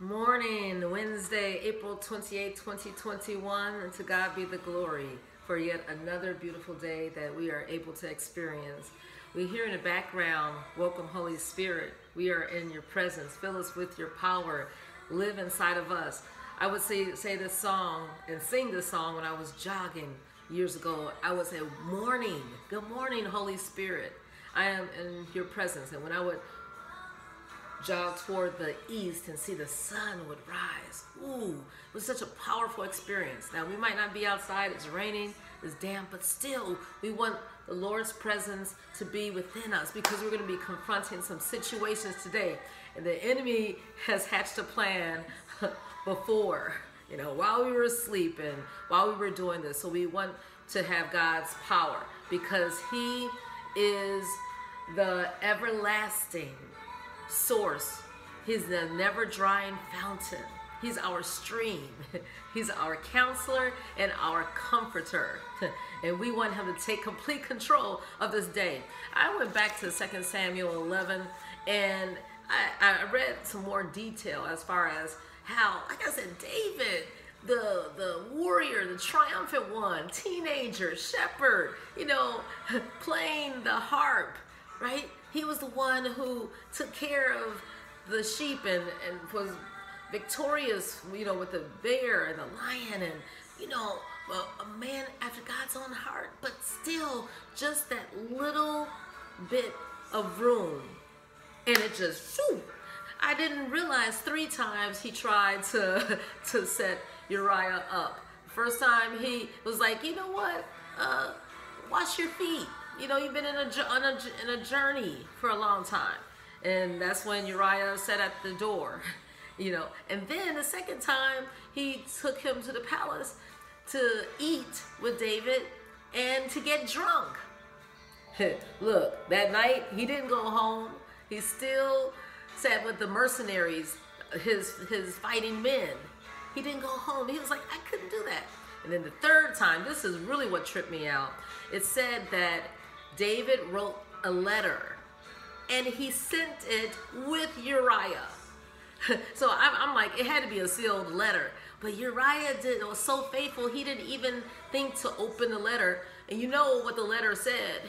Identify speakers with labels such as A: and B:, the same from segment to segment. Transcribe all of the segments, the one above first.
A: Morning, Wednesday, April 28, 2021, and to God be the glory for yet another beautiful day that we are able to experience. We hear in the background, Welcome Holy Spirit. We are in your presence. Fill us with your power. Live inside of us. I would say, say this song and sing this song when I was jogging years ago. I would say, Morning, good morning, Holy Spirit. I am in your presence. And when I would jog toward the east and see the sun would rise. Ooh, it was such a powerful experience. Now, we might not be outside, it's raining, it's damp, but still, we want the Lord's presence to be within us because we're going to be confronting some situations today. And the enemy has hatched a plan before, you know, while we were asleep and while we were doing this. So we want to have God's power because He is the everlasting source. He's the never drying fountain. He's our stream. He's our counselor and our comforter. And we want him to take complete control of this day. I went back to 2 Samuel 11 and I, I read some more detail as far as how, like I said, David, the the warrior, the triumphant one, teenager, shepherd, you know, playing the harp, right? He was the one who took care of the sheep and, and was victorious, you know, with the bear and the lion and, you know, a, a man after God's own heart, but still just that little bit of room. And it just, shoo, I didn't realize three times he tried to, to set Uriah up. First time he was like, you know what, uh, wash your feet you know, you've been in a, on a, in a journey for a long time. And that's when Uriah sat at the door, you know. And then the second time, he took him to the palace to eat with David and to get drunk. Look, that night, he didn't go home. He still sat with the mercenaries, his, his fighting men. He didn't go home. He was like, I couldn't do that. And then the third time, this is really what tripped me out. It said that David wrote a letter and he sent it with Uriah. so I'm, I'm, like, it had to be a sealed letter. But Uriah did, was so faithful, he didn't even think to open the letter. And you know what the letter said?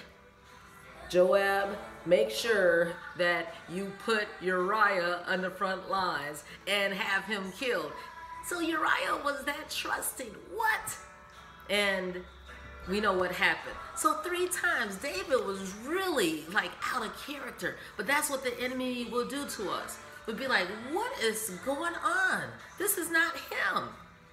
A: Joab, make sure that you put Uriah on the front lines and have him killed. So Uriah was that trusting. What? And we know what happened. So three times David was really like out of character. But that's what the enemy will do to us. We'd be like, what is going on? This is not him.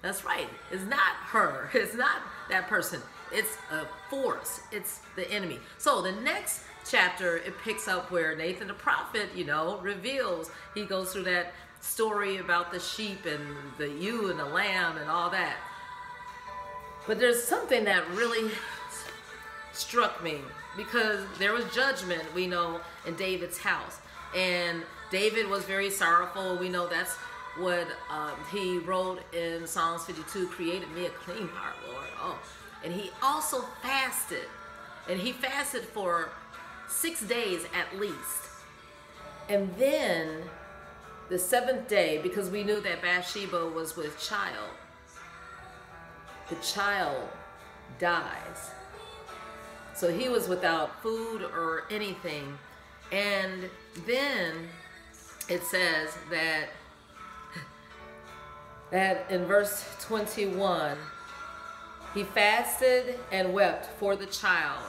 A: That's right. It's not her. It's not that person. It's a force. It's the enemy. So the next chapter, it picks up where Nathan the prophet, you know, reveals. He goes through that story about the sheep and the ewe and the lamb and all that. But there's something that really struck me because there was judgment, we know, in David's house. And David was very sorrowful. We know that's what um, he wrote in Psalms 52 created me a clean heart, Lord. Oh, and he also fasted. And he fasted for six days at least. And then the seventh day, because we knew that Bathsheba was with child, the child dies. So he was without food or anything. And then it says that that in verse 21 he fasted and wept for the child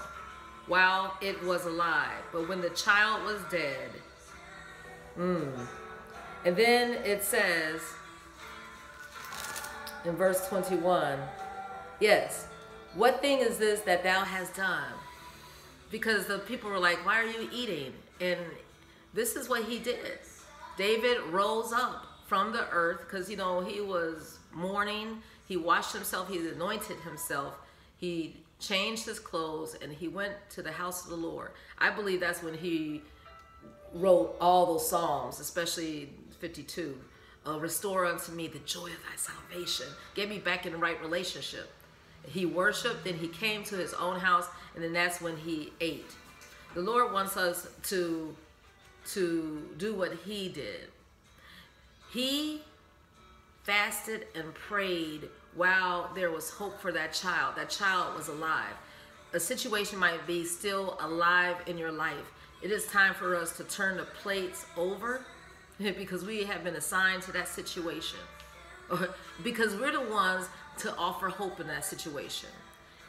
A: while it was alive but when the child was dead mm, and then it says in verse 21 Yes. What thing is this that thou hast done? Because the people were like, Why are you eating? And this is what he did. David rose up from the earth because, you know, he was mourning. He washed himself, he anointed himself, he changed his clothes, and he went to the house of the Lord. I believe that's when he wrote all those Psalms, especially 52. Uh, Restore unto me the joy of thy salvation. Get me back in the right relationship. He worshiped, then he came to his own house, and then that's when he ate. The Lord wants us to, to do what he did. He fasted and prayed while there was hope for that child. That child was alive. A situation might be still alive in your life. It is time for us to turn the plates over because we have been assigned to that situation. because we're the ones to offer hope in that situation.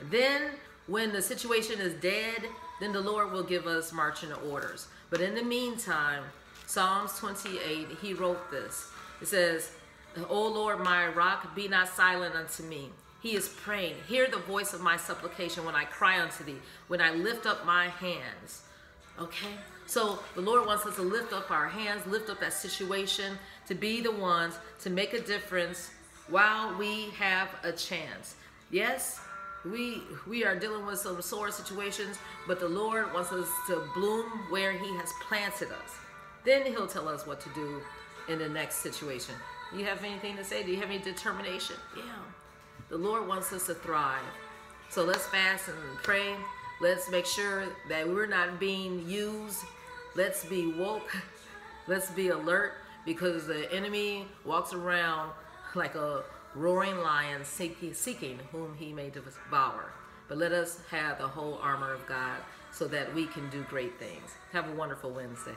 A: Then, when the situation is dead, then the Lord will give us marching orders. But in the meantime, Psalms 28, he wrote this. It says, O Lord, my rock, be not silent unto me. He is praying. Hear the voice of my supplication when I cry unto thee, when I lift up my hands. Okay? So the Lord wants us to lift up our hands, lift up that situation, to be the ones to make a difference while we have a chance. Yes, we we are dealing with some sore situations, but the Lord wants us to bloom where He has planted us. Then He'll tell us what to do in the next situation. You have anything to say? Do you have any determination? Yeah. The Lord wants us to thrive. So let's fast and pray. Let's make sure that we're not being used. Let's be woke. Let's be alert because the enemy walks around like a roaring lion seeking whom he may devour. But let us have the whole armor of God so that we can do great things. Have a wonderful Wednesday.